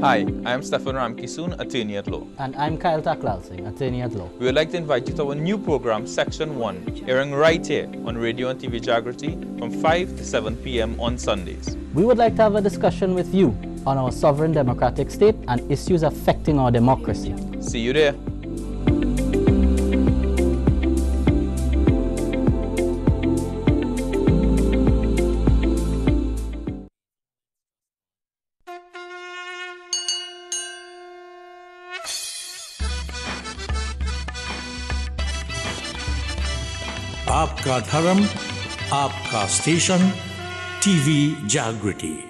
Hi, I am Stefan Ramkisoon, attorney at law. And I'm Kyle Taklalsing, attorney at law. We would like to invite you to our new program, Section 1, airing right here on Radio and TV Jaagriti from 5 to 7 p.m. on Sundays. We would like to have a discussion with you on our sovereign democratic state and issues affecting our democracy. See you there. धर्म आपका station TV Jagriti.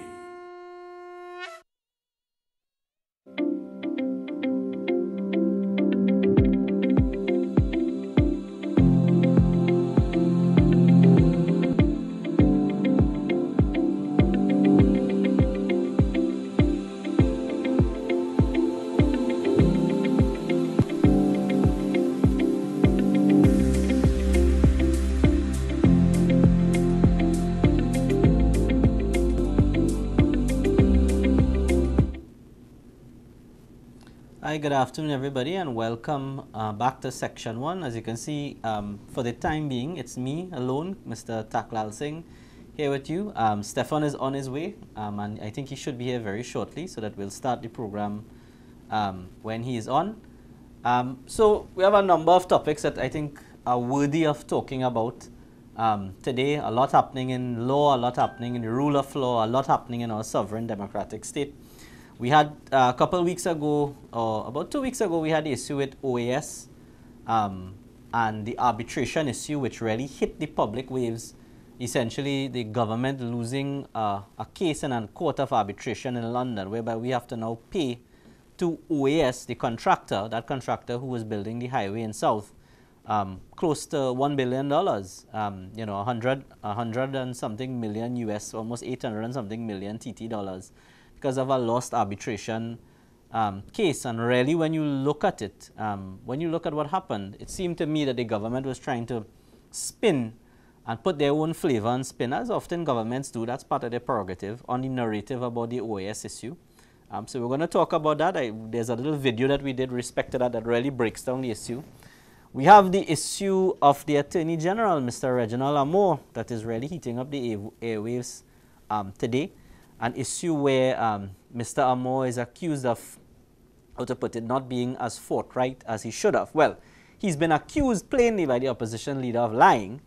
Good afternoon, everybody, and welcome uh, back to section one. As you can see, um, for the time being, it's me alone, Mr. Taklal Singh, here with you. Um, Stefan is on his way, um, and I think he should be here very shortly so that we'll start the program um, when he is on. Um, so, we have a number of topics that I think are worthy of talking about um, today. A lot happening in law, a lot happening in the rule of law, a lot happening in our sovereign democratic state. We had uh, a couple weeks ago, or about two weeks ago, we had the issue with OAS um, and the arbitration issue, which really hit the public waves. Essentially, the government losing uh, a case in a court of arbitration in London, whereby we have to now pay to OAS, the contractor, that contractor who was building the highway in South, um, close to $1 billion. Um, you know, 100, 100 and something million US, almost 800 and something million TT dollars because of a lost arbitration um, case. And really, when you look at it, um, when you look at what happened, it seemed to me that the government was trying to spin and put their own flavor and spin, as often governments do. That's part of their prerogative on the narrative about the OAS issue. Um, so we're going to talk about that. I, there's a little video that we did respect to that that really breaks down the issue. We have the issue of the Attorney General, Mr. Reginald Armour, that is really heating up the airwaves um, today an issue where um, Mr. Armour is accused of, how to put it, not being as forthright as he should have. Well, he's been accused plainly by the opposition leader of lying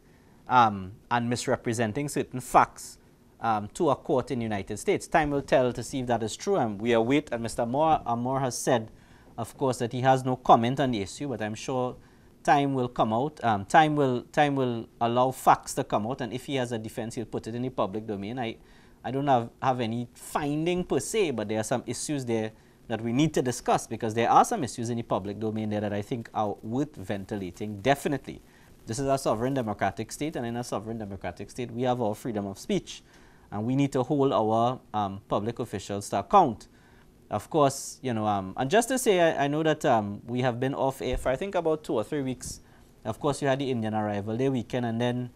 um, and misrepresenting certain facts um, to a court in the United States. Time will tell to see if that is true, and we await. And Mr. Armour, Armour has said, of course, that he has no comment on the issue, but I'm sure time will come out. Um, time will time will allow facts to come out, and if he has a defense, he'll put it in the public domain. I I don't have, have any finding per se, but there are some issues there that we need to discuss because there are some issues in the public domain there that I think are worth ventilating. Definitely. This is a sovereign democratic state, and in a sovereign democratic state, we have our freedom of speech, and we need to hold our um, public officials to account. Of course, you know, um, and just to say, I, I know that um, we have been off air for I think about two or three weeks. Of course, you had the Indian Arrival Day weekend, and then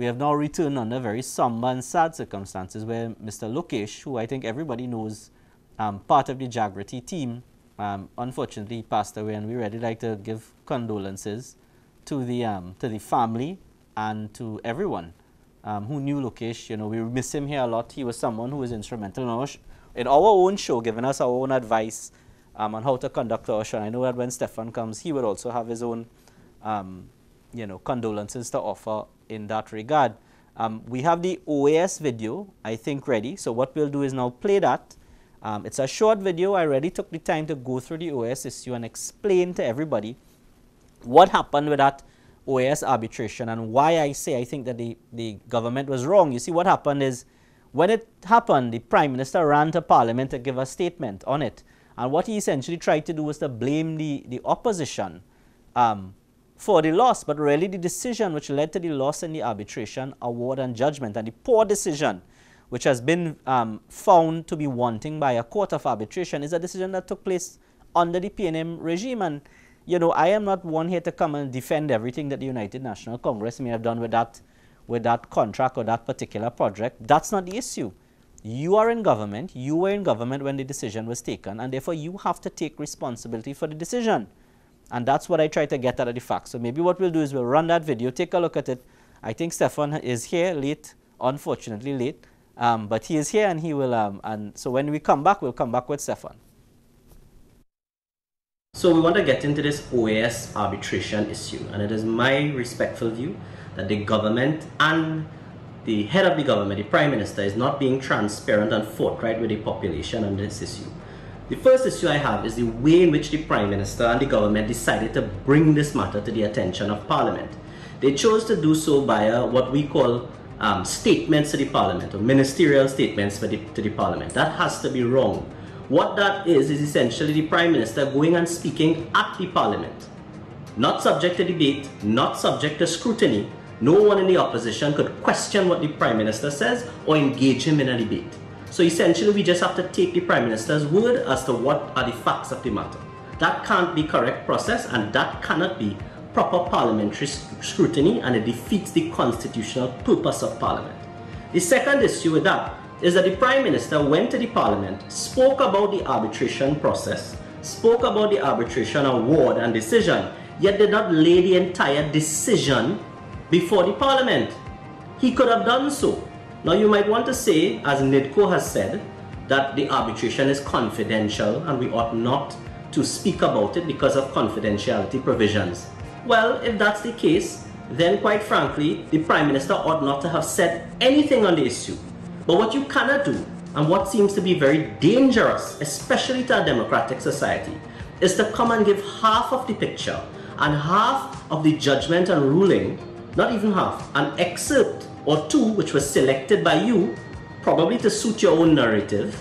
we have now returned under very somber and sad circumstances where Mr. Lokesh, who I think everybody knows, um, part of the Jaagriti team, um, unfortunately passed away, and we really like to give condolences to the um, to the family and to everyone um, who knew Lokesh. You know, we miss him here a lot. He was someone who was instrumental in our, in our own show, giving us our own advice um, on how to conduct our show. And I know that when Stefan comes, he would also have his own, um, you know, condolences to offer in that regard. Um, we have the OAS video, I think, ready. So what we'll do is now play that. Um, it's a short video. I already took the time to go through the OAS issue and explain to everybody what happened with that OAS arbitration and why I say I think that the, the government was wrong. You see, what happened is when it happened, the Prime Minister ran to Parliament to give a statement on it. And what he essentially tried to do was to blame the, the opposition um, for the loss, but really the decision which led to the loss in the arbitration, award, and judgment, and the poor decision which has been um, found to be wanting by a court of arbitration is a decision that took place under the PNM regime. And, you know, I am not one here to come and defend everything that the United National Congress may have done with that, with that contract or that particular project. That's not the issue. You are in government, you were in government when the decision was taken, and therefore you have to take responsibility for the decision. And that's what I try to get out of the facts. So maybe what we'll do is we'll run that video, take a look at it. I think Stefan is here late, unfortunately late, um, but he is here and he will, um, and so when we come back, we'll come back with Stefan. So we want to get into this OAS arbitration issue, and it is my respectful view that the government and the head of the government, the prime minister, is not being transparent and forthright with the population on this issue. The first issue I have is the way in which the prime minister and the government decided to bring this matter to the attention of parliament. They chose to do so via what we call um, statements to the parliament or ministerial statements the, to the parliament. That has to be wrong what that is, is essentially the Prime Minister going and speaking at the Parliament. Not subject to debate, not subject to scrutiny. No one in the opposition could question what the Prime Minister says or engage him in a debate. So essentially, we just have to take the Prime Minister's word as to what are the facts of the matter. That can't be correct process and that cannot be proper parliamentary scrutiny and it defeats the constitutional purpose of Parliament. The second issue with that is that the Prime Minister went to the Parliament, spoke about the arbitration process, spoke about the arbitration award and decision, yet did not lay the entire decision before the Parliament. He could have done so. Now you might want to say, as NIDCO has said, that the arbitration is confidential and we ought not to speak about it because of confidentiality provisions. Well, if that's the case, then quite frankly, the Prime Minister ought not to have said anything on the issue. But what you cannot do, and what seems to be very dangerous, especially to a democratic society, is to come and give half of the picture and half of the judgment and ruling, not even half, an excerpt or two which was selected by you, probably to suit your own narrative,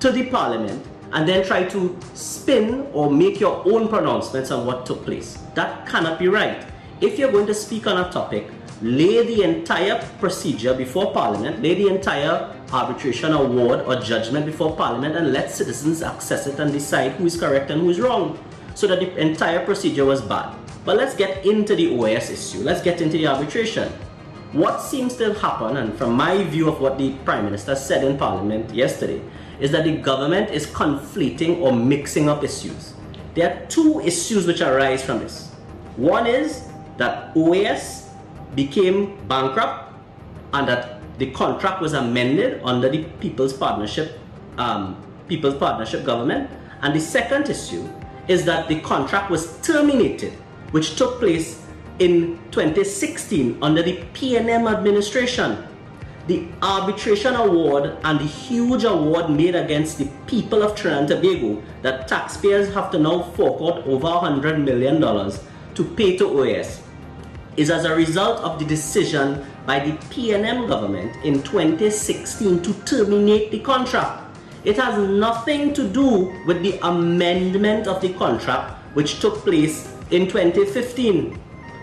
to the parliament, and then try to spin or make your own pronouncements on what took place. That cannot be right. If you're going to speak on a topic, lay the entire procedure before Parliament, lay the entire arbitration award or judgment before Parliament, and let citizens access it and decide who is correct and who is wrong. So that the entire procedure was bad. But let's get into the OAS issue. Let's get into the arbitration. What seems to have happened, and from my view of what the Prime Minister said in Parliament yesterday, is that the government is conflating or mixing up issues. There are two issues which arise from this. One is that OAS became bankrupt and that the contract was amended under the People's Partnership um, People's Partnership government. And the second issue is that the contract was terminated, which took place in 2016 under the PNM administration. The arbitration award and the huge award made against the people of Trinidad and Tobago that taxpayers have to now fork out over $100 million to pay to OAS is as a result of the decision by the PNM government in 2016 to terminate the contract. It has nothing to do with the amendment of the contract which took place in 2015.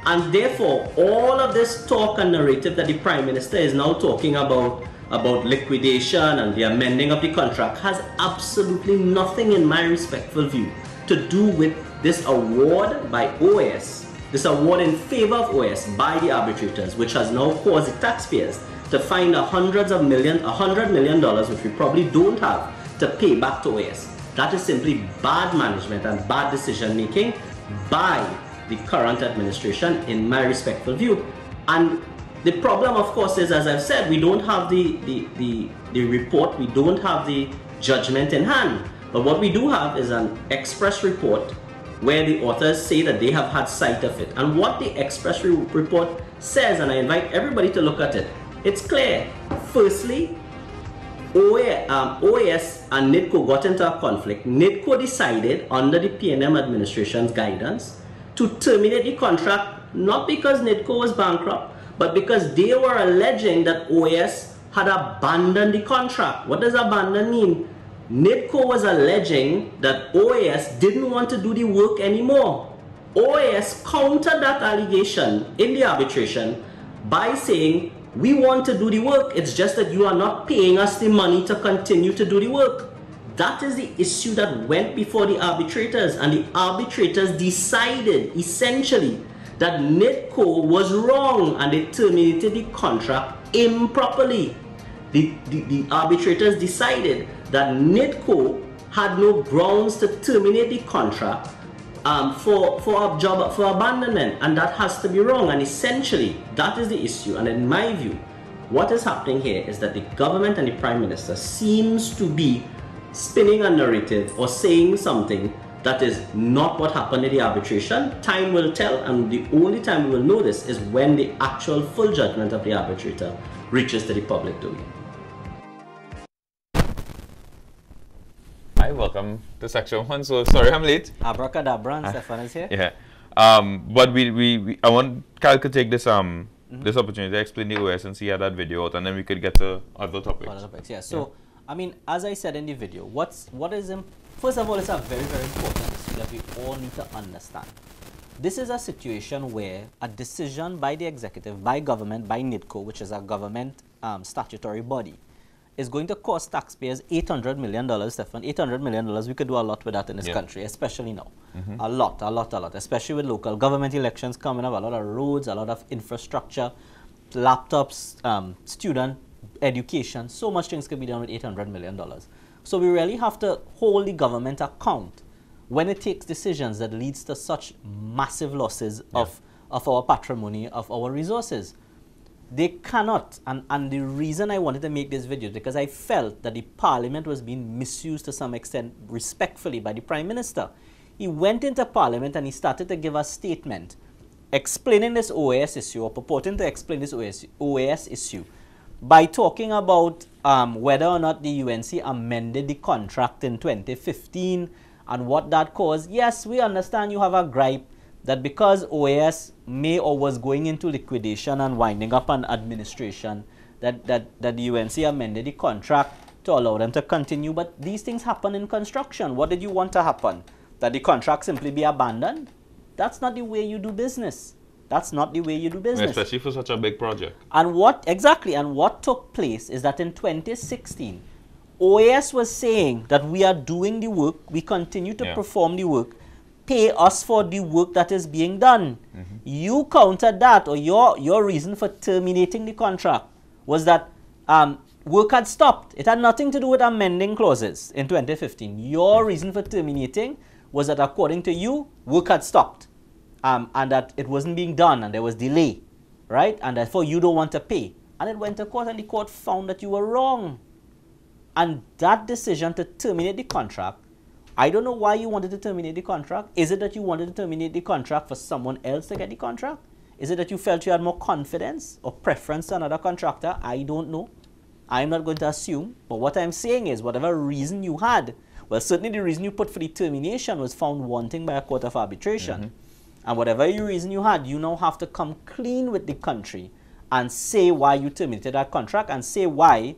And therefore, all of this talk and narrative that the Prime Minister is now talking about, about liquidation and the amending of the contract, has absolutely nothing, in my respectful view, to do with this award by OS, this award in favor of OS by the arbitrators, which has now caused the taxpayers to find a hundreds of millions, a hundred million dollars, which we probably don't have, to pay back to OS. That is simply bad management and bad decision making by the current administration, in my respectful view. And the problem, of course, is as I've said, we don't have the, the, the, the report, we don't have the judgment in hand. But what we do have is an express report where the authors say that they have had sight of it. And what the Express report says, and I invite everybody to look at it, it's clear. Firstly, OAS, um, and NIDCO got into a conflict. NIDCO decided, under the PNM administration's guidance, to terminate the contract not because NIDCO was bankrupt, but because they were alleging that OAS had abandoned the contract. What does abandon mean? NIDCO was alleging that OAS didn't want to do the work anymore. OAS countered that allegation in the arbitration by saying, we want to do the work, it's just that you are not paying us the money to continue to do the work. That is the issue that went before the arbitrators, and the arbitrators decided essentially that NIDCO was wrong and they terminated the contract improperly. the, the, the arbitrators decided that NIDCO had no grounds to terminate the contract um, for, for a job for abandonment and that has to be wrong and essentially that is the issue and in my view what is happening here is that the government and the prime minister seems to be spinning a narrative or saying something that is not what happened in the arbitration. Time will tell, and the only time we will know this is when the actual full judgment of the arbitrator reaches to the public domain. Hi, welcome to section one. So sorry I'm late. Abracadabra and Stefan is here. Yeah. Um, but we, we, we I want Cal to take this um this opportunity to explain the OS and see how that video out, and then we could get to other topics. Other topics, yeah. So, I mean, as I said in the video, what's what is first of all, it's a very very important issue that we all need to understand. This is a situation where a decision by the executive, by government, by NIDCO, which is a government um, statutory body, is going to cost taxpayers $800 million, Stefan. $800 million, we could do a lot with that in this Yeah. country, especially now. A lot, a lot, a lot, especially with local government elections coming up, a lot of roads, a lot of infrastructure, laptops, um, student education, so much things could be done with $800 million. So we really have to hold the government account when it takes decisions that leads to such massive losses of, of our patrimony, of our resources. They cannot and, and the reason i wanted to make this video is because i felt that the parliament was being misused to some extent respectfully by the prime minister. He went into parliament and he started to give a statement explaining this oas issue or purporting to explain this oas, OAS issue by talking about um, whether or not the unc amended the contract in 2015 and what that caused yes we understand you have a gripe that because OAS may or was going into liquidation and winding up an administration, that, that, that the UNC amended the contract to allow them to continue. But these things happen in construction. What did you want to happen? That the contract simply be abandoned? That's not the way you do business. That's not the way you do business. Especially for such a big project. And what exactly and what took place is that in 2016, OAS was saying that we are doing the work, we continue to Yeah. perform the work, pay us for the work that is being done. You countered that, or your your reason for terminating the contract was that um, work had stopped. It had nothing to do with amending clauses in 2015. Your reason for terminating was that according to you, work had stopped um, and that it wasn't being done and there was delay, right? And therefore you don't want to pay. And it went to court and the court found that you were wrong. And that decision to terminate the contract, I don't know why you wanted to terminate the contract. Is it that you wanted to terminate the contract for someone else to get the contract? Is it that you felt you had more confidence or preference to another contractor? I don't know. I'm not going to assume. But what I'm saying is, whatever reason you had, well, certainly the reason you put for the termination was found wanting by a court of arbitration. And whatever your reason you had, you now have to come clean with the country and say why you terminated that contract and say why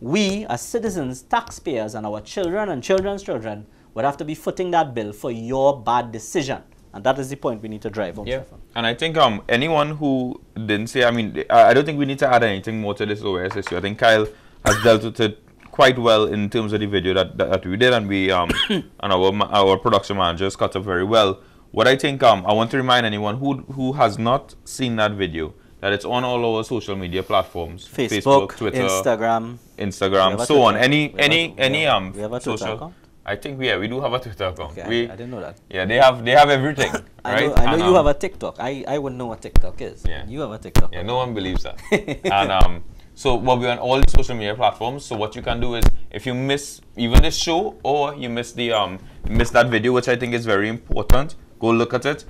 we as citizens, taxpayers, and our children and children's children would have to be footing that bill for your bad decision. And that is the point we need to drive home. Yeah, Stefan. and I think um anyone who didn't say, I mean, I I don't think we need to add anything more to this OS issue. I think Kyle has dealt with it quite well in terms of the video that, that, that we did, and we um and our our production managers cut up very well. What I think um I want to remind anyone who who has not seen that video that it's on all our social media platforms: Facebook, Twitter, Instagram. Instagram, so on. Any have a- any any um we have a social. account? I think yeah, we do have a Twitter account. Okay, I- we, I, didn't know that. yeah, they have they have everything, I right? know, I know And, you um, have a TikTok. I, I wouldn't know what TikTok is. Yeah. You have a TikTok. Yeah, no one believes that. and um, so well, we're on all the social media platforms. So what you can do is, if you miss even this show or you miss the um, miss that video, which I think is very important, go look at it.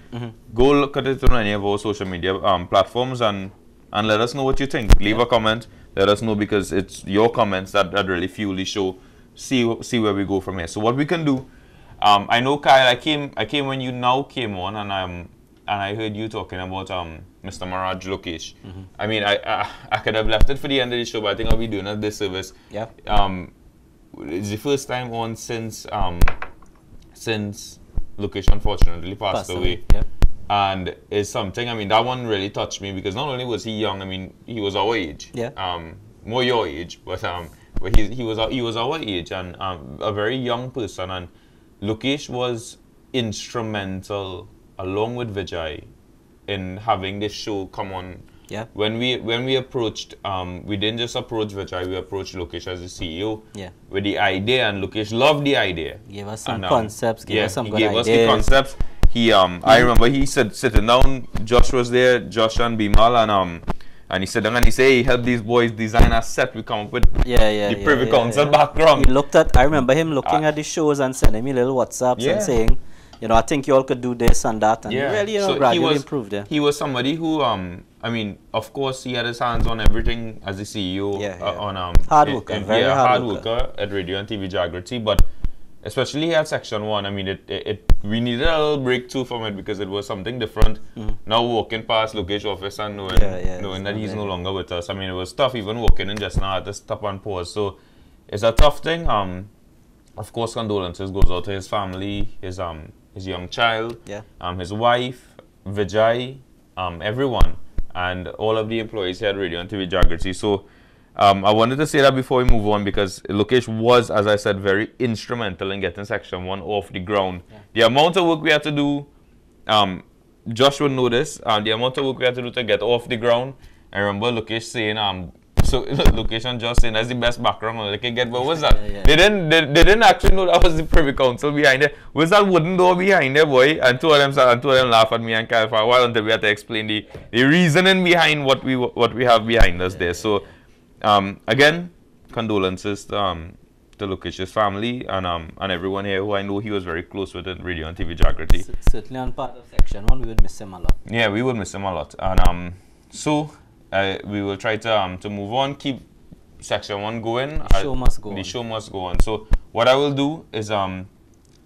Go look at it on any of our social media um, platforms and and let us know what you think. Leave a comment. Let us know because it's your comments that, that really fuel the show. See see where we go from here. So what we can do. Um, I know Kyle. I came. I came when you now came on, and um, and I heard you talking about um, Mr. Maraj Lokesh. I mean, I, I I could have left it for the end of the show, but I think I'll be doing a disservice. Yeah. Um, it's the first time on since um, since Lokesh unfortunately passed, Passed away. away, yeah. And it's something. I mean, that one really touched me because not only was he young. I mean, he was our age. Yeah. Um, more your age, but um, but he he was our- he was our age and um, a very young person and. Lokesh was instrumental, along with Vijay, in having this show come on Yeah. When we when we approached, um, we didn't just approach Vijay, we approached Lokesh as the CEO. Yeah. With the idea, and Lokesh loved the idea. Give us some And, um, concepts, give yeah, us some he good gave us the concepts. He um, I remember he said sitting down. Josh was there, Josh and Bimal, and um, and he said and he said he helped these boys design a set. We come up with Yeah, yeah. the yeah, Privy yeah, Council yeah. background. He looked at. I remember him looking Ah. at the shows and sending me little WhatsApps Yeah. and saying, you know, I think you all could do this and that, and yeah, really, you know, so he was improved. Yeah. he was somebody who um, I mean, of course, he had his hands on everything as the CEO. Yeah, uh, yeah. on um, Hard worker, eh, very yeah, hard hard worker. worker at radio and TV Jaagriti, but especially here at Section One. I mean, it, it, it we needed a little breakthrough from it because it was something different. Now walking past Lokesh office and knowing Mm. Yeah, yeah, knowing that he's no longer with us. I mean, it was tough even walking in just now. Had to stop and pause. So it's a tough thing. Um, of course, condolences goes out to his family, his um his young child, Yeah. um, his wife, Vijay, um, everyone, and all of the employees here at Radio and TV Jaagriti. So um, I wanted to say that before we move on because Lokesh was, as I said, very instrumental in getting Section 1 off the ground. The amount of work we had to do, um, Josh would know this, um, the amount of work we had to do to get off the ground. I remember Lokesh saying, um, so location just saying that's the best background they can get. But what's that? Yeah, yeah. They didn't they, they didn't actually know that was the Privy Council behind it. Was that wooden door behind there, boy? And two of them and two of them laughed at me and Kyle for a while until we had to explain the, the reasoning behind what we what we have behind us there. So um again, condolences to um to Lokesh's family and um and everyone here who I know he was very close with in radio and TV Jaagriti. C- certainly on part of section one, we would miss him a lot. Yeah, we would miss him a lot. And um, so uh, we will try to um to move on, keep section one going. The show must go The on. show must go on. So what I will do is um,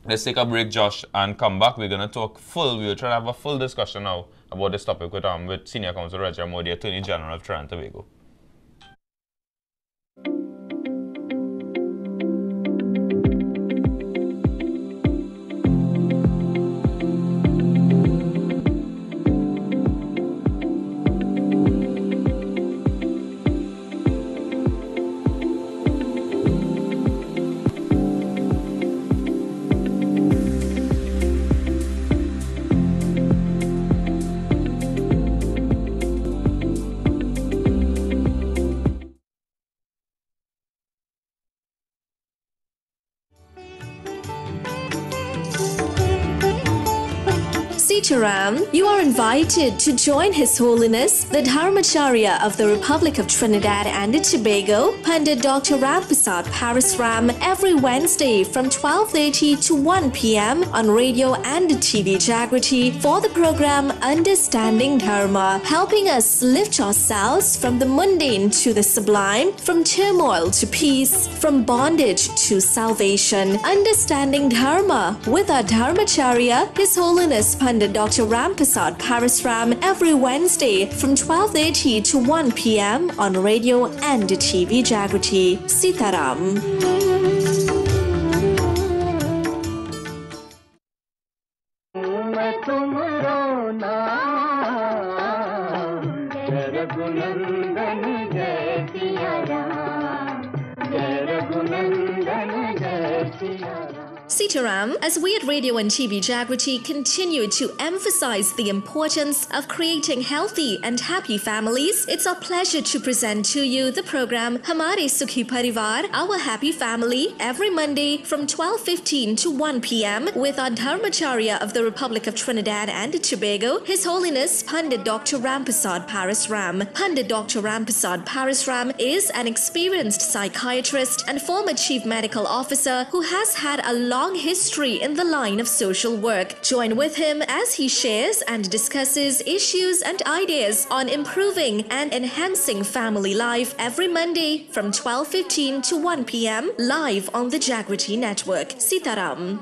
let's take a break, Josh, and come back. We're gonna talk full. We will try to have a full discussion now about this topic with um with Senior Counsel Roger Moore, the Attorney General of Trinidad and Tobago. Sitaram, you are invited to join His Holiness, the Dharmacharya of the Republic of Trinidad and Tobago, Pandit Dr. Rampersad Parasram, every Wednesday from 12.30 to 1 p.m. on radio and TV Jaagriti for the program Understanding Dharma, helping us lift ourselves from the mundane to the sublime, from turmoil to peace, from bondage to salvation. Understanding Dharma with our Dharmacharya, His Holiness Pandit Dr. Rampersad Parasram, every Wednesday from 12.30 to 1 p.m. on radio and TV Jaagriti. Sitaram. Sitaram, as we at Radio and TV Jaagriti continue to emphasize the importance of creating healthy and happy families, it's our pleasure to present to you the program Hamare Sukhi Parivar, Our Happy Family, every Monday from 12.15 to 1 p.m. with our Dharmacharya of the Republic of Trinidad and Tobago, His Holiness Pandit Dr. Rampersad Parasram. Pandit Dr. Rampersad Parasram is an experienced psychiatrist and former chief medical officer who has had a long history in the line of social work. Join with him as he shares and discusses issues and ideas on improving and enhancing family life every Monday from 12:15 to 1 p.m. live on the Jaagriti network. Sitaram.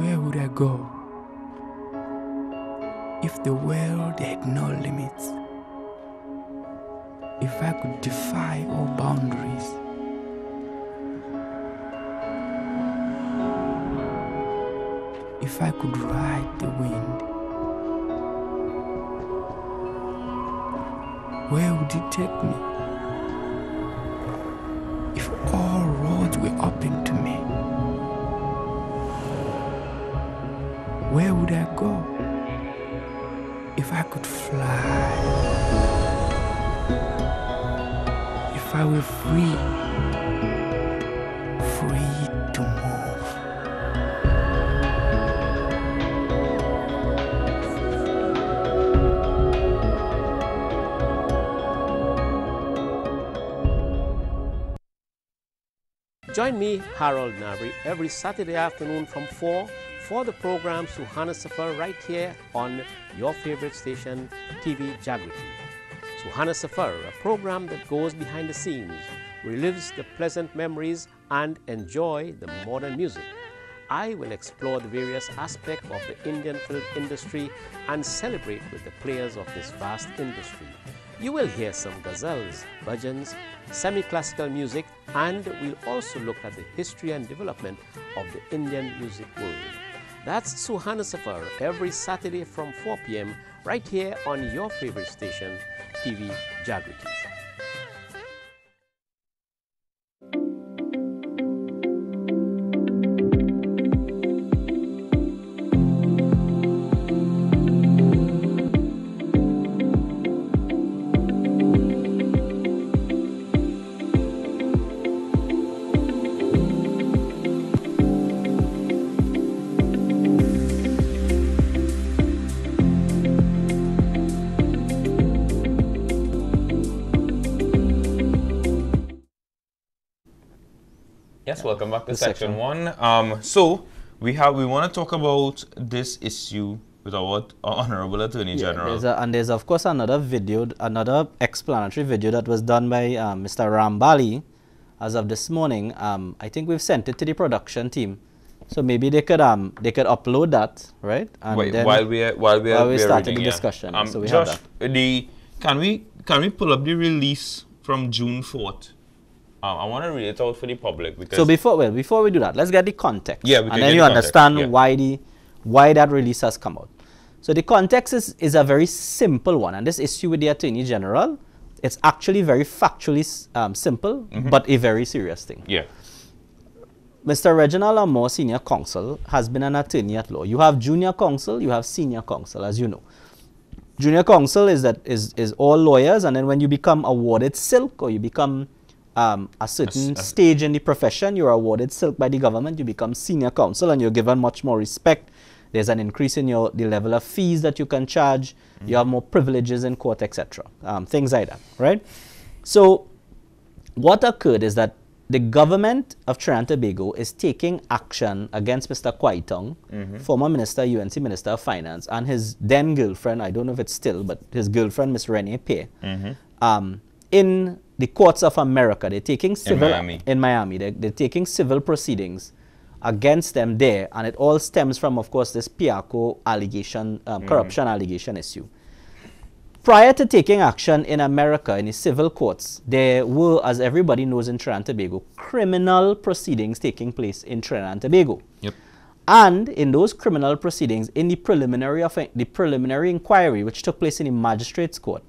Where would I go if the world had no limits? If I could defy all boundaries? If I could ride the wind? where would it take me? If all roads were open to where would I go? If I could fly, if I were free, free to move. Join me, Harold Nabry, every Saturday afternoon from 4 for the program Suhana Safar right here on your favorite station, TV Jaagriti. Suhana Safar, a program that goes behind the scenes, relives the pleasant memories, and enjoy the modern music. I will explore the various aspects of the Indian film industry and celebrate with the players of this vast industry. You will hear some ghazals, bhajans, semi-classical music, and we'll also look at the history and development of the Indian music world. That's Suhana Safar every Saturday from 4 p.m. right here on your favorite station, TV Jaagriti. Yes, welcome back to The section, section. one. Um, so we have we want to talk about this issue with our, our honorable attorney general. There's a, and there's of course another video, another explanatory video that was done by um, Mr. Rambali as of this morning. Um, I think we've sent it to the production team, so maybe they could um they could upload that right. And Wait, then- while we are while we are while we we are started reading, the yeah. discussion, Um, so we have Josh, the can we can we pull up the release from June fourth? Um, I want to read it out for the public because So before well before we do that, let's get the context. Yeah, we and then you context, understand yeah. why the why that release has come out. So the context is, is a very simple one, and this issue with the Attorney General, it's actually very factually um, simple, Mm-hmm. but a very serious thing. yeah, Mr. Reginald Armour, senior counsel, has been an attorney at law. You have junior counsel, you have senior counsel, as you know. Junior counsel is that is, is all lawyers, and then when you become awarded silk or you become um, a certain a- stage in the profession, you're awarded silk by the government, you become senior counsel, and you're given much more respect. There's an increase in your the level of fees that you can charge. You have more privileges in court, etc. Um, things like that, right? So what occurred is that the government of Trinidad and Tobago is taking action against Mr. Kuei Tung, former minister, UNC minister of finance, and his then girlfriend, I don't know if it's still, but his girlfriend, Miss Renee Pay, um, in the courts of America. They're taking civil Miami. in Miami. They're, they're taking civil proceedings against them there, and it all stems from, of course, this Piarco allegation, um, corruption allegation issue. Prior to taking action in America in the civil courts, there were, as everybody knows in Trinidad and Tobago, criminal proceedings taking place in Trinidad and Tobago. yep, And in those criminal proceedings, in the preliminary of the preliminary inquiry, which took place in the magistrates court,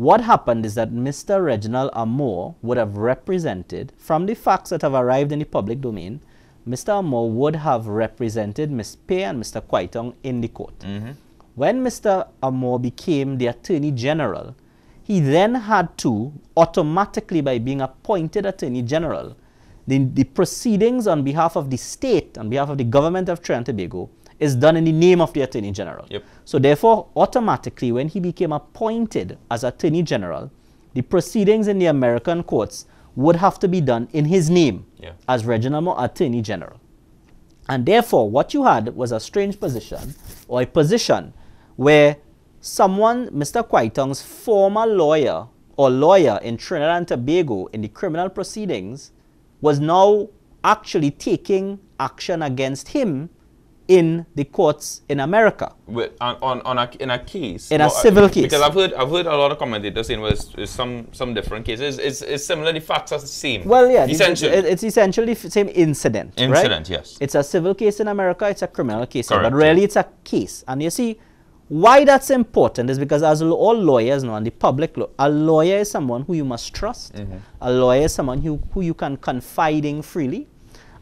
what happened is that Mr. Reginald Armour would have represented, from the facts that have arrived in the public domain, Mr. Armour would have represented Ms. Pei and Mr. Kuei Tung in the court. Mm-hmm. When Mr. Armour became the Attorney General, he then had to, automatically by being appointed Attorney General, the, the proceedings on behalf of the state, on behalf of the government of Trinidad and Tobago, is done in the name of the Attorney General. Yep. So therefore, automatically, when he became appointed as Attorney General, the proceedings in the American courts would have to be done in his name Yeah. as Reginald Moore Attorney General. And therefore, what you had was a strange position, or a position where someone, Mr. Kuei Tung's former lawyer or lawyer in Trinidad and Tobago in the criminal proceedings, was now actually taking action against him in the courts in America. with, on, on, on a, in a case In a uh, civil case. because I've heard I've heard a lot of commentators saying well, it's, it's some some different cases. It's, it's similar. The facts are the same. Well, yeah, essentially. it- it's essentially the same incident. right? Incident, yes. It's a civil case in America, it's a criminal case, Correct, but really yeah. it's a case. And you see, Why that's important is because as all lawyers know, and the public, lo- a lawyer is someone who you must trust. A lawyer is someone who, who you can confide in freely.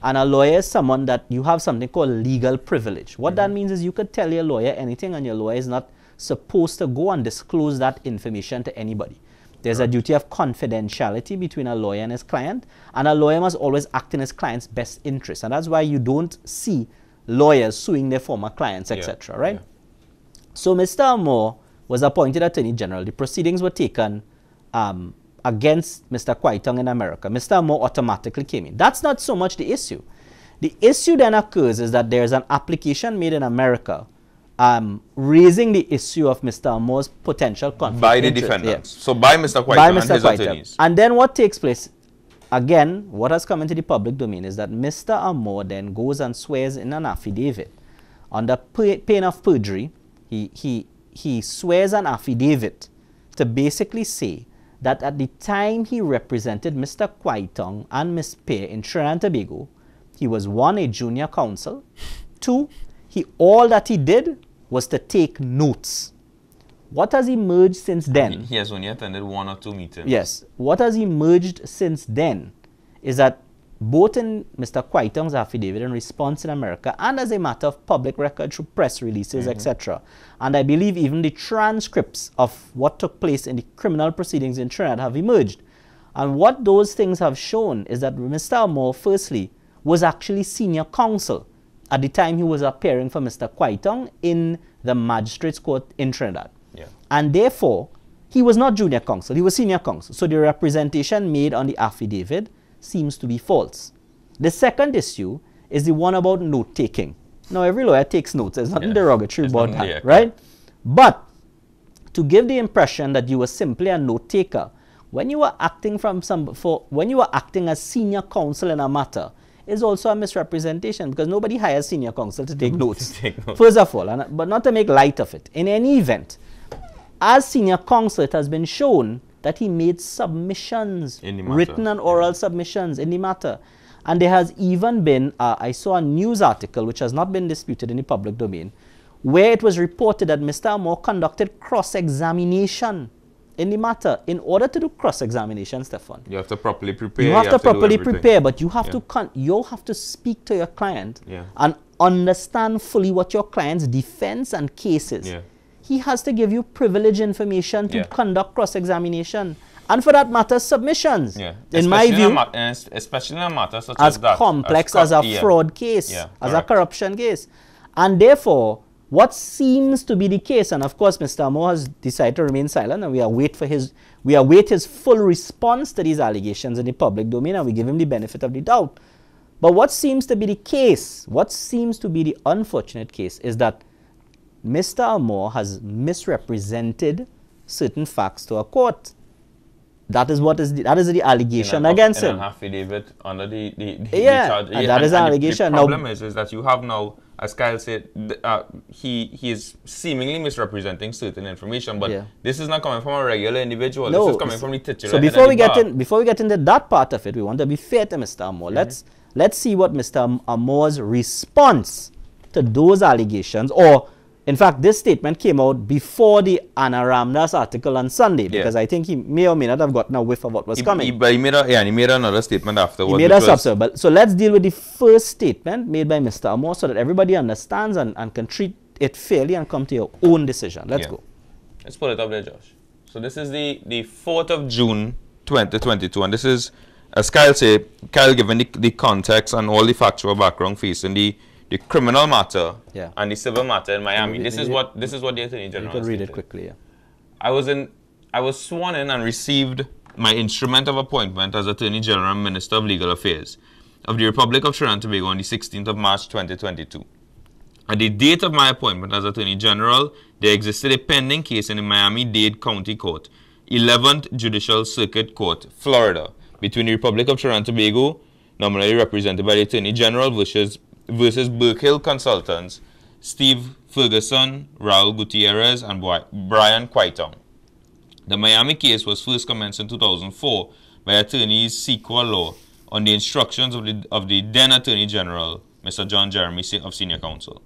And a lawyer is someone that you have something called legal privilege. What that means is you could tell your lawyer anything and your lawyer is not supposed to go and disclose that information to anybody. There's a duty of confidentiality between a lawyer and his client, and a lawyer must always act in his client's best interest. And that's why you don't see lawyers suing their former clients, etc. Right? yeah. So Mr. Moore was appointed Attorney General. The proceedings were taken um, against Mr. Kuei Tung in America. Mr. Moore automatically came in. That's not so much the issue. The issue then occurs is that there's an application made in America um, raising the issue of Mr. Moore's potential conflict By the interest. Yeah defendants. So by Mr. White by and his attorneys. And then what takes place, again, what has come into the public domain is that Mr. Armour then goes and swears in an affidavit under pain of perjury. He, he, he swears an affidavit to basically say that at the time he represented Mr. Kuei Tung and Miss Pierre in Trinidad and Tobago, he was one, a junior counsel, two, he all that he did was to take notes. What has emerged since then? He has only attended one or two meetings. Yes. What has emerged since then is that both in Mr. Kuei Tung's affidavit in response in America and as a matter of public record through press releases, mm-hmm. etc., and I believe even the transcripts of what took place in the criminal proceedings in Trinidad have emerged. And what those things have shown is that Mr. Moore, firstly, was actually senior counsel at the time he was appearing for Mr. Quaitong in the magistrate's court in Trinidad. Yeah. And therefore, he was not junior counsel, he was senior counsel. So the representation made on the affidavit seems to be false. The second issue is the one about note taking. Now, every lawyer takes notes, there's nothing Yeah. derogatory There's about that, right? But to give the impression that you were simply a note taker, when you were acting from some for when you were acting as senior counsel in a matter, is also a misrepresentation because nobody hires senior counsel to take notes. take notes. First of all, and, but not to make light of it. In any event, as senior counsel, it has been shown that he made submissions, In the matter, written and oral submissions in the matter. And there has even been, uh, I saw a news article which has not been disputed in the public domain, where it was reported that Mr. Moore conducted cross examination in the matter. In order to do cross examination, Stefan, You have to properly prepare. you have to do properly everything. prepare, but you have Yeah. to con- you have to speak to your client Yeah. and understand fully what your client's defense and case is. Yeah. He has to give you privileged information to Yeah. conduct cross examination, and for that matter, submissions. Yeah. In my Especially view, a ma- and es- especially in a matter such as, as that. complex co- as, a yeah. fraud case, Yeah, as a corruption case. And therefore, what seems to be the case, and of course, Mr. Moore has decided to remain silent, and we await for his we await his full response to these allegations in the public domain, and we give him the benefit of the doubt. But what seems to be the case, what seems to be the unfortunate case, is that Mr. Armour has misrepresented certain facts to a court. That is what is the, that is the allegation an- against him. an affidavit under the, the, the, Yeah, charge. and that is an the- allegation. The Now- problem is, is that you have now, as Kyle said, uh, he, he is seemingly misrepresenting certain information, but Yeah. this is not coming from a regular individual. No, this is coming from the titular. So before we get bar. in, before we get into that part of it, we want to be fair to Mr. Armour. Let's let's see what Mr. Am- Armour's response to those allegations, or in fact, this statement came out before the Anna Ramdass article on Sunday, because I think he may or may not have gotten a whiff of what was He, coming. he, but he made a, yeah, he made another statement afterwards. He made was- But so let's deal with the first statement made by Mr. Armour so that everybody understands and, and can treat it fairly and come to your own decision. Let's Yeah. go. Let's pull it up there, Josh. So this is the, the 4th of June, 2022, and this is, as Kyle said, Kyle given the, the context and all the factual background facing the, the criminal matter Yeah. and the civil matter in Miami. This is what this is what the Attorney You General can read it quickly. Yeah. I was in I was sworn in and received my instrument of appointment as Attorney General and Minister of Legal Affairs of the Republic of Trinidad and Tobago on the 16th of March 2022. At the date of my appointment as Attorney General, there existed a pending case in the Miami-Dade County Court, 11th Judicial Circuit Court, Florida, between the Republic of Trinidad and Tobago, nominally represented by the Attorney General, versus, versus Burkill Consultants, Steve Ferguson, Raul Gutierrez, and Brian Kuei Tung. The Miami case was first commenced in 2004 by attorneys Sequor Law on the instructions of the, of the then Attorney General, Mr. John Jeremie of Senior Counsel.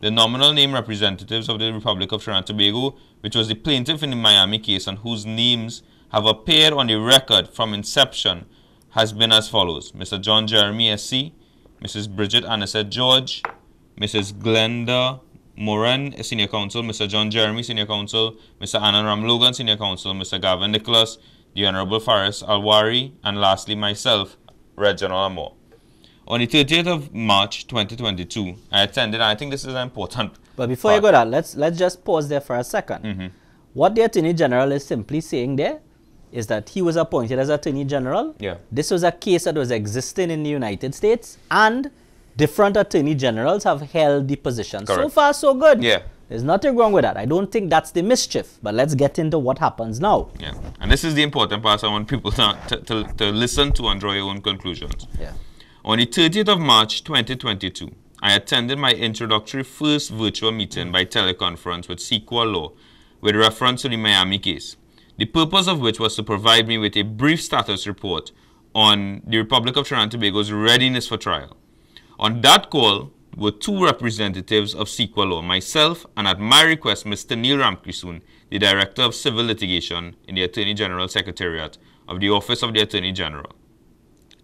the nominal name representatives of the Republic of Trinidad and Tobago, which was the plaintiff in the Miami case and whose names have appeared on the record from inception, has been as follows Mr. John Jeremie SC, Mrs. Bridget Annisette George, Mrs. Glenda Morean, Senior Counsel, Mr. John Jeremie, Senior Counsel, Mr. Anand Ramlogan, Senior Counsel, Mr. Gavin Nicholas, the Honorable Faris Al Rawi, and lastly myself, Reginald Armour. On the 30th of March 2022, I attended, and I think this is important. But before you go that, let's let's just pause there for a 2nd Mm-hmm. What the Attorney General is simply saying there is that he was appointed as Attorney General. Yeah. This was a case that was existing in the United States, and different Attorney Generals have held the position. So far, so good. Yeah. There's nothing wrong with that. I don't think that's the mischief. But let's get into what happens now. Yeah, and this is the important part. I want people to, to, to, listen to and draw your own conclusions. Yeah. On the 30th of March 2022, I attended my introductory first virtual meeting by teleconference with Sequor Law with reference to the Miami case, the purpose of which was to provide me with a brief status report on the Republic of Trinidad and Tobago's readiness for trial. On that call were two representatives of Sequor Law, myself, and at my request, Mr. Neil Ramkissoon, the Director of Civil Litigation in the Attorney General Secretariat of the Office of the Attorney General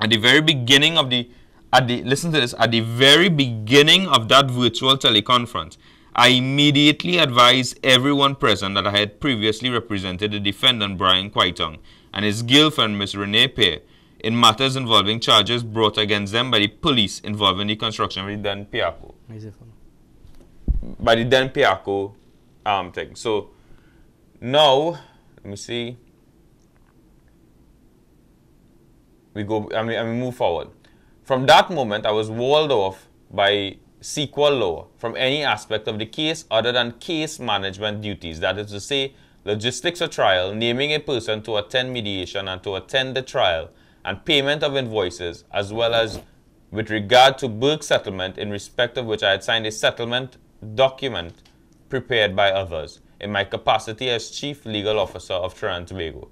at the very beginning of the at the listen to this at the very beginning of that virtual teleconference i immediately advised everyone present that i had previously represented the defendant brian Kuei Tung and his girlfriend miss renee Pierre in matters involving charges brought against them by the police involving the construction of the Den Piarco by the Den Piarco um thing. So now let me see. We go I mean, I mean move forward. From that moment, I was walled off by Sequor Law from any aspect of the case other than case management duties. That is to say, logistics of trial, naming a person to attend mediation and to attend the trial, and payment of invoices, as well as with regard to Burke settlement, in respect of which I had signed a settlement document prepared by others in my capacity as Chief Legal Officer of Trinidad Tobago.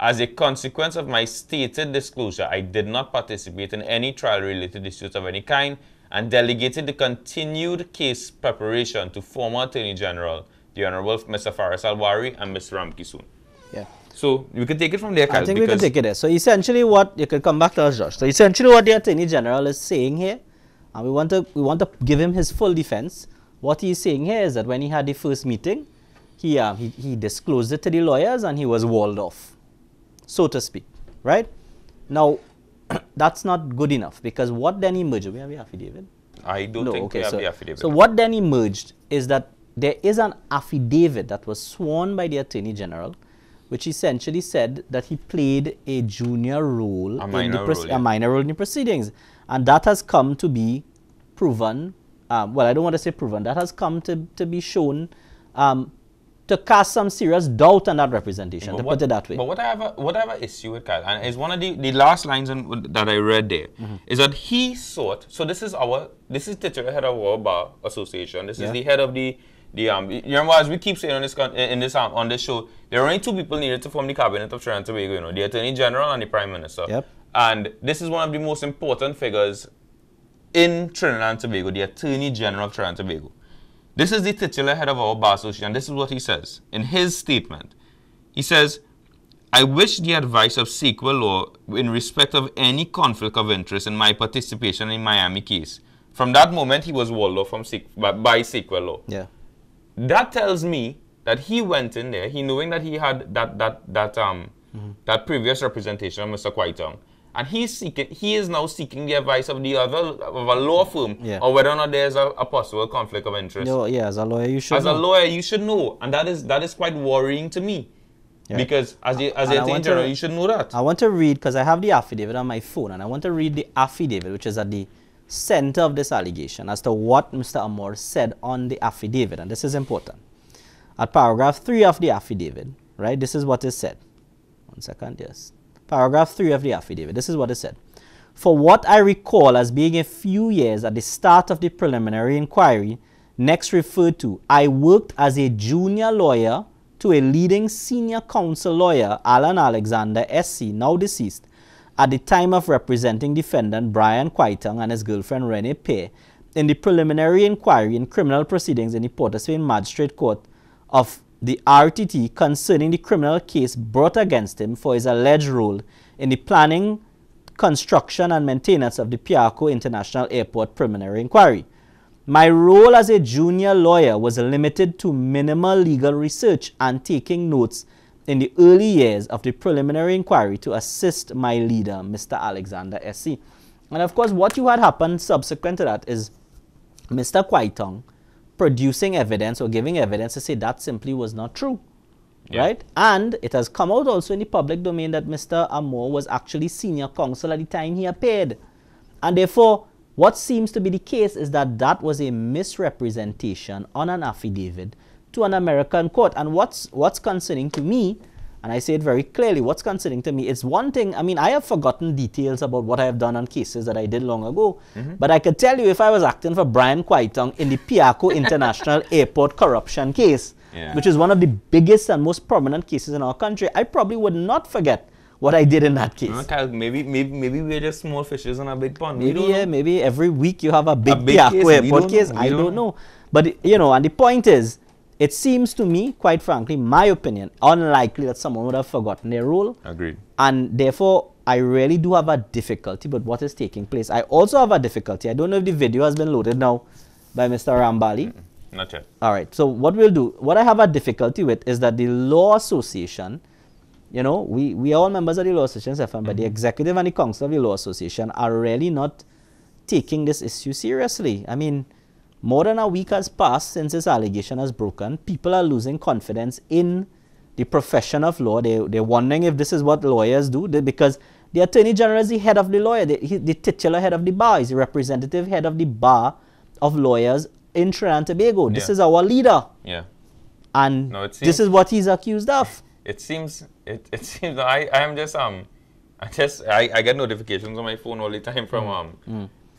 As a consequence of my stated disclosure, I did not participate in any trial related disputes of any kind and delegated the continued case preparation to former Attorney General, the Honorable Mr. Faris Al Rawi and Mr. Ramkissoon. Yeah. So we can take it from there, Kyle, I think we can take it there. So essentially, what you can come back to us, Josh. So essentially, what the Attorney General is saying here, and we want to we want to give him his full defense. What he's saying here is that when he had the first meeting, he uh, he, he disclosed it to the lawyers and he was walled off, so to speak, right? Now, that's not good enough because what then emerged? We have the affidavit. I don't think we have so, the affidavit. So what then emerged is that there is an affidavit that was sworn by the Attorney General, which essentially said that he played a junior role, A in minor role, yeah. a minor role in the proceedings, and that has come to be proven. Um, well, I don't want to say proven. That has come to, to be shown um, to cast some serious doubt on that representation. But to what- put it that way. But what I have a, what I have a issue with Kyle, and is one of the, the last lines in, that I read there, is Mm-hmm. that he sought. So this is our this is the head of our bar association. This Yeah. is the head of the the um. You remember as we keep saying on this con- in this um, on this show, there are only two people needed to form the cabinet of Trinidad and Tobago. You know, the Attorney General and the Prime Minister. Yep. And this is one of the most important figures in Trinidad and Tobago, the Attorney General of Trinidad and Tobago. This is the titular head of our bar association. This is what he says in his statement. He says, I wish the advice of Sequor Law in respect of any conflict of interest in my participation in Miami case. From that moment, he was walled off from by, by Sequor Law. yeah. That tells me that he went in there, he knowing that he had that that that um that previous representation of Mr. Kuei Tung, and he's seeking he is now seeking the advice of the other of a law firm Yeah. or whether or not there's a, a possible conflict of interest. No, yeah, as a lawyer, you should. As a know. lawyer, you should know, and that is that is quite worrying to me. Yeah. Because as as And the I attorney want to- general, you should know that. I want to read because I have the affidavit on my phone, and I want to read the affidavit, which is at the center of this allegation, as to what Mr. Armour said on the affidavit, and this is important. At paragraph three of the affidavit, right? This is what is said. One second, yes. Paragraph three of the affidavit. This is what it said. For what I recall as being a few years at the start of the preliminary inquiry, next referred to, I worked as a junior lawyer to a leading senior counsel lawyer, Alan Alexander SC, now deceased, at the time of representing defendant Brian Kuei Tung and his girlfriend Renee Pierre in the preliminary inquiry in criminal proceedings in the Port of Spain Magistrate Court of the RTT concerning the criminal case brought against him for his alleged role in the planning, construction, and maintenance of the Piarco International Airport preliminary inquiry. My role as a junior lawyer was limited to minimal legal research and taking notes in the early years of the preliminary inquiry to assist my leader, Mr. Alexander S.C. And of course, what you had happened subsequent to that is Mr. Kuei Tung producing evidence or giving evidence to say that simply was not true. Yeah. Right? And it has come out also in the public domain that Mr. Armour was actually senior counsel at the time he appeared. And therefore, what seems to be the case is that that was a misrepresentation on an affidavit to an American court. And what's, what's concerning to me, and I say it very clearly, what's concerning to me, it's one thing, I mean, I have forgotten details about what I have done on cases that I did long ago. Mm-hmm. But I could tell you if I was acting for Brian Kuei Tung in the Piarco International Airport corruption case, Yeah. which is one of the biggest and most prominent cases in our country, I probably would not forget what I did in that case. Okay, maybe, maybe, maybe we're just small fishes in a big pond. Maybe yeah, know. maybe every week you have a big, big Piarco case, we airport don't case. I don't don't know. But you know, and the point is, it seems to me, quite frankly, my opinion, unlikely that someone would have forgotten their role. Agreed. And therefore, I really do have a difficulty with what is taking place. I also have a difficulty. I don't know if the video has been loaded now by Mr. Rambally. Not yet. All right. So what we'll do, what I have a difficulty with is that the law association, you know, we, we are all members of the law association, FM, but the mm-hmm. executive and the council of the law association are really not taking this issue seriously. I mean, more than a week has passed since this allegation has broken. People are losing confidence in the profession of law. They, they're wondering if this is what lawyers do they, because the attorney general is the head of the lawyer, the, he- the titular head of the bar, is the representative head of the bar of lawyers in Trinidad and Tobago. This Yeah. is our leader. Yeah. And No, it this is what he's accused of. It seems it, it seems I I am just um I just I, I get notifications on my phone all the time from um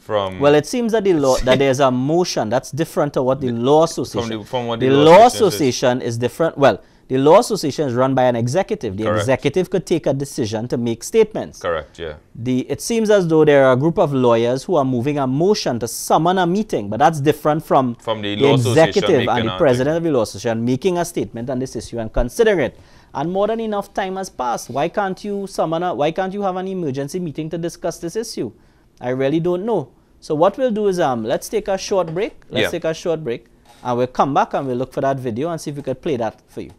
from Well, it seems that the law that there's a motion that's different to what the law association. the- from what the the law law association is different. Well, the law association is run by an executive. The Correct. executive could take a decision to make statements. correct yeah The it seems as though there are a group of lawyers who are moving a motion to summon a meeting, but that's different from, From the law executive and the president of the law association making a statement on this issue and considering it. And more than enough time has passed. Why can't you summon a, why can't you have an emergency meeting to discuss this issue? I really don't know. So what we'll do is um let's take a short break. Let's Yeah. take a short break and we'll come back and we'll look for that video and see if we could play that for you.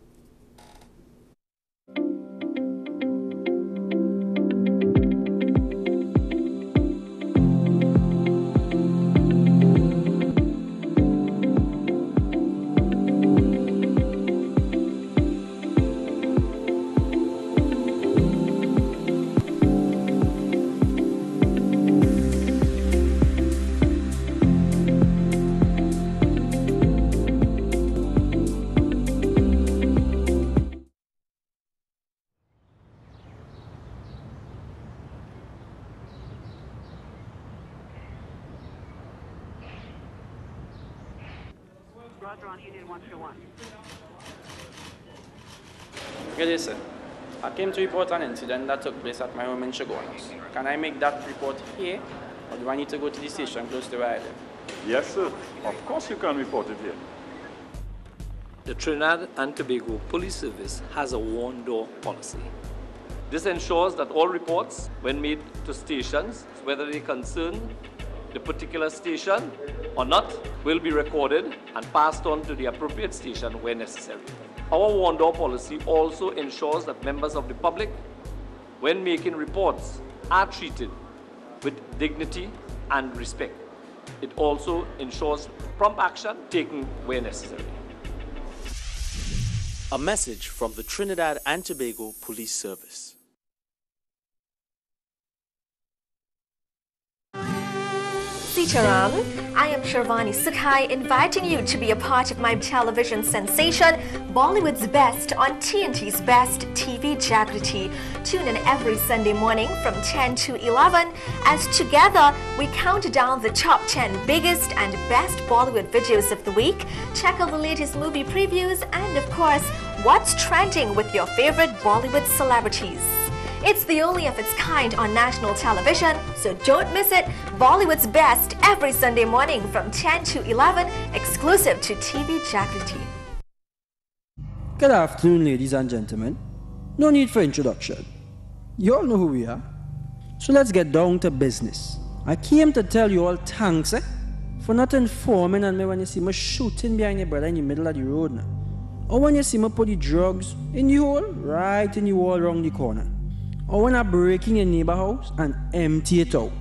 To report an incident that took place at my home in Chaguanas. Can I make that report here, or do I need to go to the station close to where I live? Yes, sir. Of course you can report it here. The Trinidad and Tobago Police Service has a one door policy. This ensures that all reports, when made to stations, whether they concern the particular station or not, will be recorded and passed on to the appropriate station where necessary. Our one door policy also ensures that members of the public, when making reports, are treated with dignity and respect. It also ensures prompt action taken where necessary. A message from the Trinidad and Tobago Police Service. Sitaram, I am Sharvani Sukhai inviting you to be a part of my television sensation, Bollywood's Best on TNT's Best TV Jaagriti. Tune in every Sunday morning from 10 to 11 as together we count down the top 10 biggest and best Bollywood videos of the week, check out the latest movie previews, and of course, what's trending with your favorite Bollywood celebrities. It's the only of its kind on national television, so don't miss it. Bollywood's best every Sunday morning from 10 to 11, exclusive to TV Jaagriti. Good afternoon, ladies and gentlemen. No need for introduction. You all know who we are. So let's get down to business. I came to tell you all thanks eh, for not informing on me when you see me shooting behind your brother in the middle of the road now. Or when you see me put the drugs in the hole, right in the wall around the corner. Or when I break in your neighbor house and empty it out.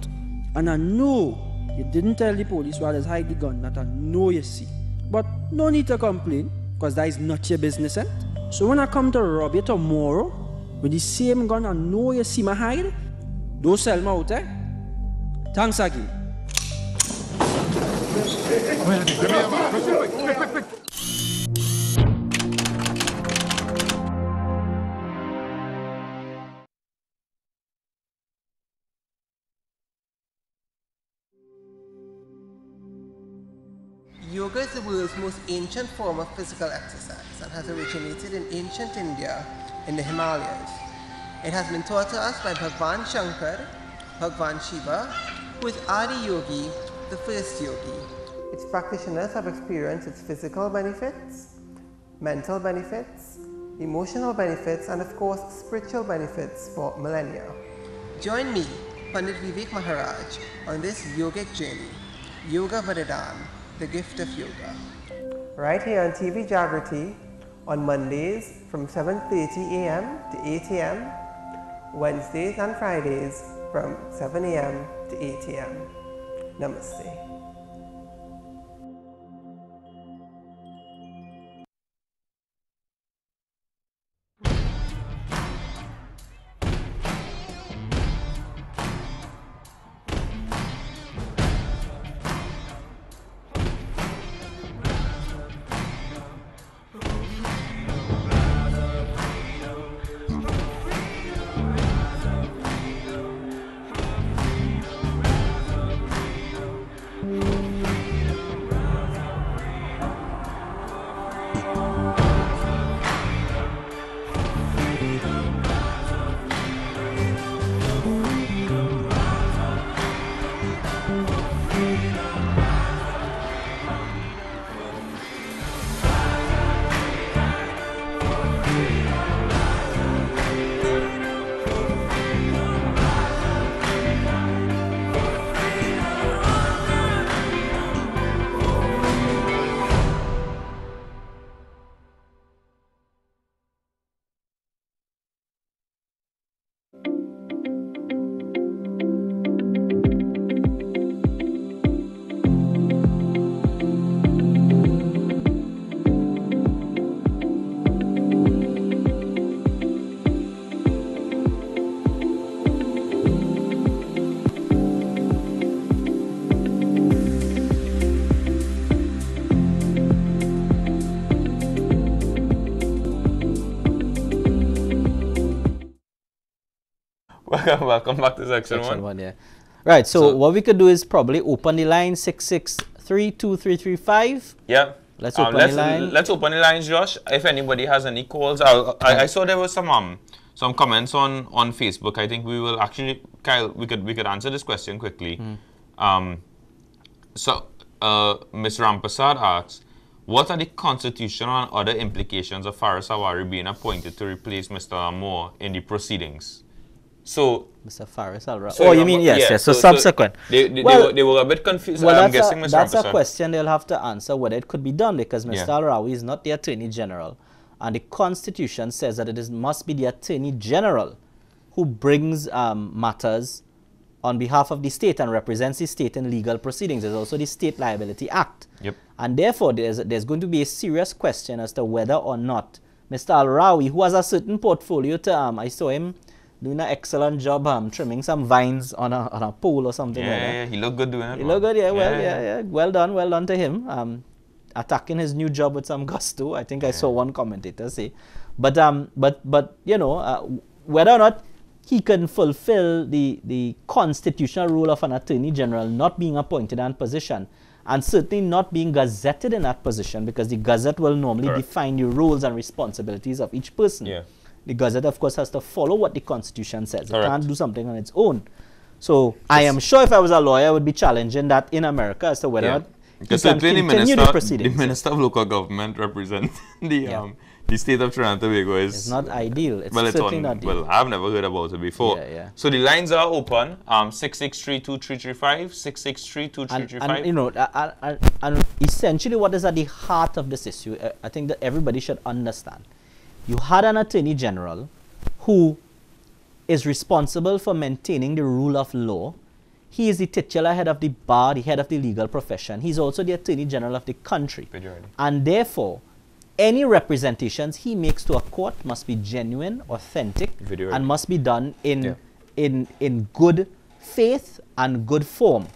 And I know you didn't tell the police while there's hide the gun that I know you see. But no need to complain, because that is not your business, eh? So when I come to rob you tomorrow, with the same gun I know you see my hide, don't sell me out, eh? Thanks again. Yoga is the world's most ancient form of physical exercise and has originated in ancient India in the Himalayas. It has been taught to us by Bhagwan Shankar, Bhagwan Shiva, who is Adi Yogi, the first yogi. Its practitioners have experienced its physical benefits, mental benefits, emotional benefits, and of course spiritual benefits for millennia. Join me, Pandit Vivek Maharaj, on this yogic journey, Yoga Vadadan, the gift of yoga. Right here on TV Jaagriti on Mondays from 7.30 a.m. to 8 a.m., Wednesdays and Fridays from 7 a.m. to 8 a.m. Namaste. welcome, back to section, Section one. one, yeah. Right, so, what we could do is probably open the line 6632335. Yeah. Let's Um, open let's, the line. Let's open the lines, Josh. If anybody has any calls, I'll, I, I saw there was some um some comments on on Facebook. I think we will actually, Kyle, we could we could answer this question quickly. Hmm. Um, so, uh, Ms. Rampersad asks, what are the constitutional and other implications of Faris Al Rawi being appointed to replace Mr. Armour in the proceedings? So, Mr. Faris Al So oh, you mean yes, yeah, yes. So, so- so subsequent. they- they- they well, were- they were a bit confused. Well, I'm guessing, a, Mr. that's a question they'll have to answer whether it could be done because Mr. Yeah. Al Rawi is not the Attorney General, and the Constitution says that it is must be the Attorney General who brings um, matters on behalf of the state and represents the state in legal proceedings. There's also the State Liability Act. Yep. And therefore, there's, there's going to be a serious question as to whether or not Mr. Al Rawi, who has a certain portfolio to, um, I saw him doing an excellent job um, trimming some vines on a, on a pole or something Yeah, like that. yeah, he looked good doing it. He looked good, yeah, well, Yeah, yeah, yeah, Well done, well done to him. Um, attacking his new job with some gusto. I think I saw one commentator say. But, um, but, but you know, uh, whether or not he can fulfill the, the constitutional role of an attorney general, not being appointed in position, and certainly not being gazetted in that position, because the gazette will normally Correct. define the roles and responsibilities of each person. Yeah. The Gazette, of course, has to follow what the Constitution says. Correct. It can't do something on its own. So I am sure if I was a lawyer, I would be challenging that in America as to whether Yeah. or Because the minister, the the minister of local government represent the Yeah. um, the state of Trinidad and Tobago is It's not ideal. It's well, it's certainly on, not ideal. Well, I've never heard about it before. Yeah, yeah. So the lines are open. Um, six six three two three three five six six three two three and, and you know, uh, and essentially, what is at the heart of this issue? Uh, I think that everybody should understand. You had an attorney general who is responsible for maintaining the rule of law. He is the titular head of the bar, the head of the legal profession. He's also the attorney general of the country. Majority. And therefore, any representations he makes to a court must be genuine, authentic, and must be done in, Yeah. in, in good faith and good form.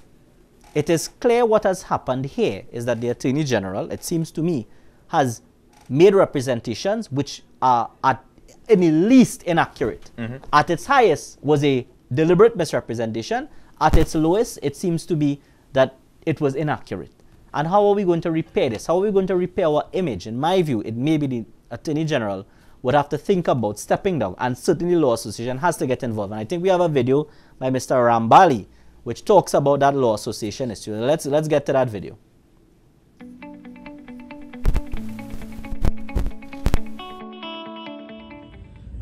It is clear what has happened here is that the Attorney General, it seems to me, has made representations which are at the least inaccurate. Mhm. At its highest was a deliberate misrepresentation. At its lowest, it seems to be that it was inaccurate. And how are we going to repair this? How are we going to repair our image? In my view, it may be the Attorney General would have to think about stepping down, and certainly the Law Association has to get involved. And I think we have a video by Mr. Rambally which talks about that Law Association issue. Let's let's get to that video.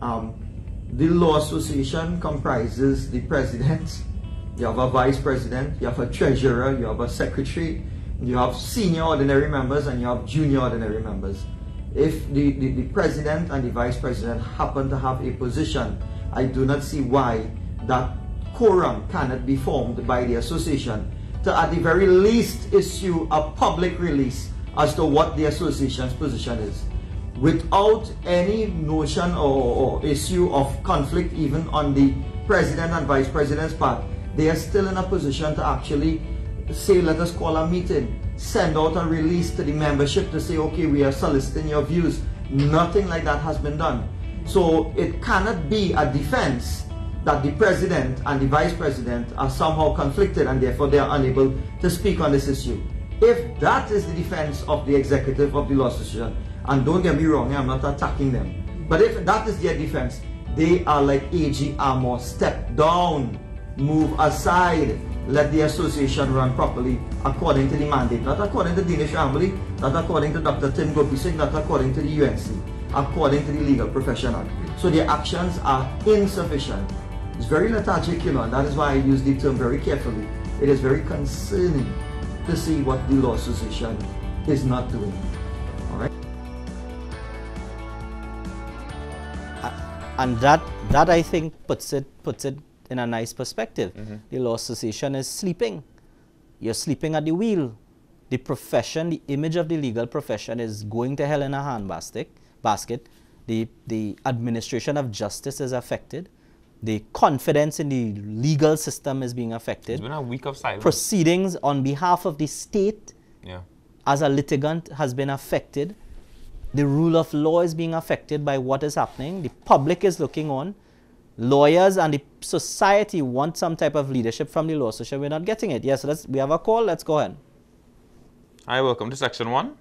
Um, the law association comprises the president, you have a vice president, you have a treasurer, you have a secretary, you have senior ordinary members, and you have junior ordinary members. If the, the, the president and the vice president happen to have a position, I do not see why that quorum cannot be formed by the association to at the very least issue a public release as to what the association's position is without any notion or, or issue of conflict even on the president and vice president's part they are still in a position to actually say let us call a meeting. Send out a release to the membership to say okay we are soliciting your views. Nothing like that has been done. So it cannot be a defense that the president and the vice president are somehow conflicted and therefore they are unable to speak on this issue. If that is the defense of the executive of the law association, and don't get me wrong, I'm not attacking them, but if that is their defense, they are like AG Armour, step down, move aside, let the association run properly according to the mandate, not according to Dinesh Rambally, not according to Dr. Tim Gopi not according to the UNC, according to the legal professional. So their actions are insufficient. It's very lethargic, you know, and that is why I use the term very carefully. It is very concerning to see what the Law Association is not doing. And that that I think puts it puts it in a nice perspective. Mhm. The law association is sleeping. You're sleeping at the wheel. The profession, the image of the legal profession is going to hell in a handbasket. Basket. The the administration of justice is affected. The confidence in the legal system is being affected. It's been a week of silence. Proceedings on behalf of the state yeah. as a litigant has been affected. The rule of law is being affected by what is happening. The public is looking on. Lawyers and the society want some type of leadership from the law association. We're not getting it. Yes, let's, we have a call. Let's go ahead. Hi, welcome to section one.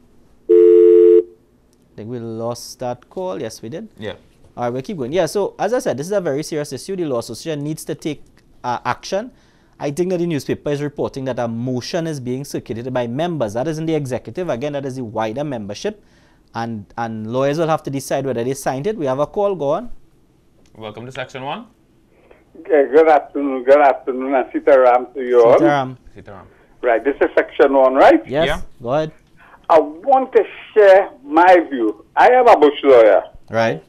I think we lost that call. Yes, we did. Yeah. All right, we'll keep going. Yeah, so as I said, this is a very serious issue. The law association needs to take uh, action. I think that the newspaper is reporting that a motion is being circulated by members. That is in the executive. Again, that is the wider membership. And, and lawyers will have to decide whether they signed it. We have a call. Go on. Welcome to section one. Okay, good afternoon. Good afternoon, and Sitaram to you all. Sitaram. Sitaram. Right, this is section one, right? Yes. Yeah. Go ahead. I want to share my view. I am a bush lawyer, Right.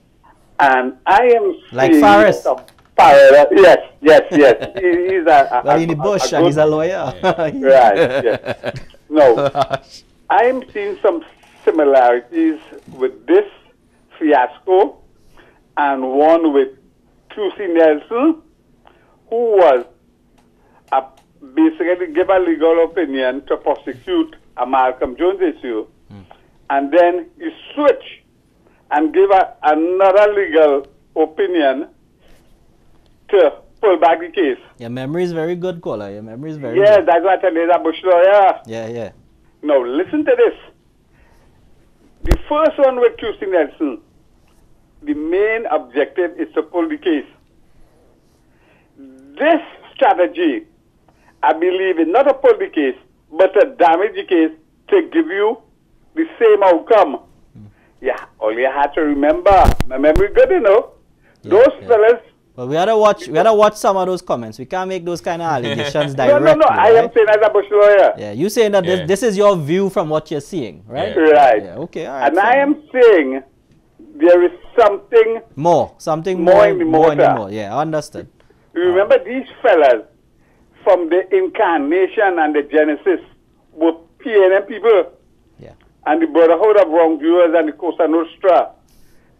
and I am Like seeing Faris. some parallel- Yes, yes, yes. He, he's a, a, Well, in the bush, a and he's a good- lawyer. right. Yes. No, I am seeing some similarities with this fiasco and one with QC Nelson, who was uh, basically give a legal opinion to prosecute a Malcolm Jones issue, and then he switched and gave a, another legal opinion to pull back the case. Your memory is very good, caller. Your memory is very Yeah, good. that's what I tell you, a bush lawyer. Yeah, yeah. Now, listen to this. The first one with Tuesday Nelson, the main objective is to pull the case. This strategy, I believe, is not to pull the case, but to damage the case to give you the same outcome. Mm. Yeah, all you have to remember, my memory good you enough. Those fellas But we had to watch. We had to watch some of those comments. We can't make those kind of allegations No, directly. no, no. No. I am saying as a bush lawyer. Yeah, you saying that Yeah. this, this is your view from what you're seeing, right? Right. Yeah, okay, all right. and I am saying there is something. More, something More more, in the more in the motor. more. Yeah, understood. Remember these fellas from the incarnation and the genesis were PNM people. Yeah. And the Brotherhood of Wrongdoers and the Cosa Nostra.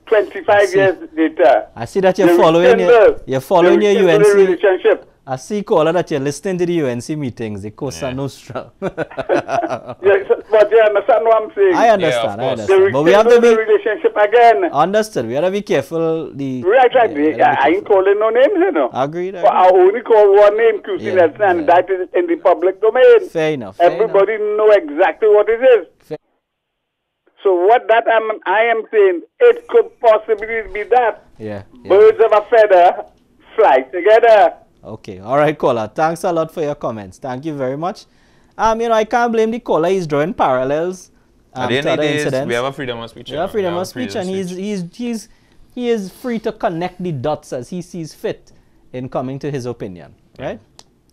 25 years later. I see that you're they following your, rekindle- you're following they your UNC. relationship. I see, caller, that you're listening to the UNC meetings, the Cosa Nostra. Yeah, so- but you understand what I'm saying? I understand, I understand. But we have to rekindle be relationship again. understood. We have to be careful. The Right, right. I, I ain't calling no names, you know. Agreed. But I only call one name, QC Yeah, Nelson, and that is in the public domain. Fair enough. fair enough. Everybody know exactly what it is. So what that I'm, I am saying, it could possibly be that Yeah. yeah. birds of a feather fly together. Okay. All right, caller. Thanks a lot for your comments. Thank you very much. Um, you know, I can't blame the caller. He's drawing parallels um, At the end of the day, incidents. we have a freedom of speech. We you know. have freedom We of speech, and he's, he's, he's, he is free to connect the dots as he sees fit in coming to his opinion, right?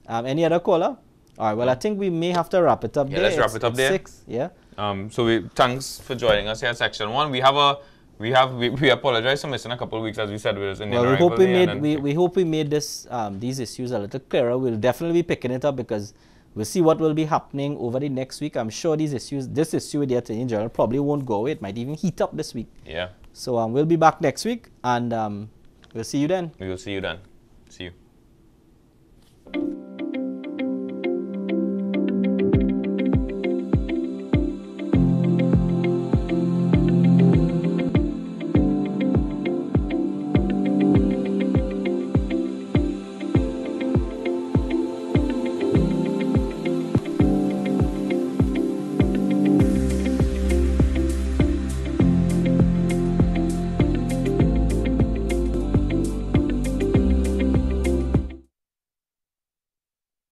Um, any other caller? All right, well, I think we may have to wrap it up Yeah, there. let's wrap it up there. Six, yeah. Um, so we thanks for joining us here at section one. We have a we have we, we apologize for missing a couple of weeks as we said with us in Well, we hope we made we, we hope we made this um, these issues a little clearer. We'll definitely be picking it up because we'll see what will be happening over the next week. I'm sure these issues, this issue with the Attorney General probably won't go away. It might even heat up this week. yeah So um, we'll be back next week, and um, we'll see you then. we will see you then. See you.